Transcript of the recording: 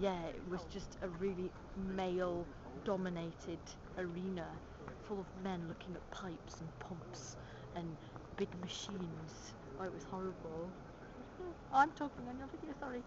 yeah, it was just a really male dominated arena full of men looking at pipes and pumps and big machines. Oh, it was horrible. Hmm, I'm talking on your video, sorry.